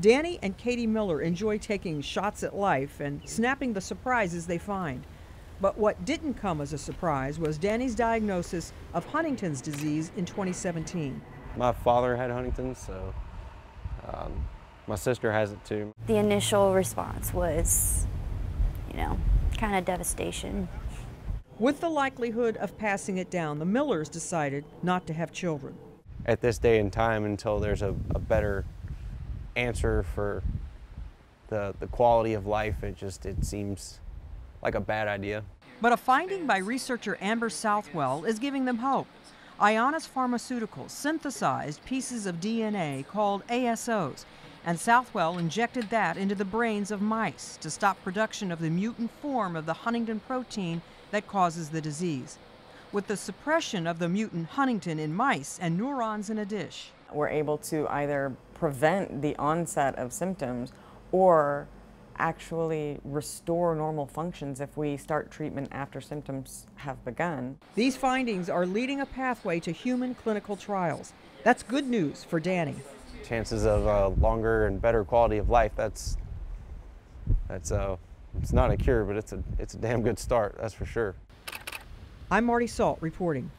Danny and Katie Miller enjoy taking shots at life and snapping the surprises they find. But what didn't come as a surprise was Danny's diagnosis of Huntington's disease in 2017. My father had Huntington's, so um, my sister has it too. The initial response was, you know, kind of devastation. With the likelihood of passing it down, the Millers decided not to have children. At this day and time, until there's a, a better answer for the, the quality of life, it just it seems like a bad idea. But a finding by researcher Amber Southwell is giving them hope. Ionis Pharmaceuticals synthesized pieces of DNA called ASOs, and Southwell injected that into the brains of mice to stop production of the mutant form of the huntingtin protein that causes the disease. With the suppression of the mutant huntingtin in mice and neurons in a dish, we're able to either prevent the onset of symptoms or actually restore normal functions if we start treatment after symptoms have begun. These findings are leading a pathway to human clinical trials. That's good news for Danny. Chances of a longer and better quality of life, that's, that's a, it's not a cure, but it's a, it's a damn good start, that's for sure. I'm Marty Salt reporting.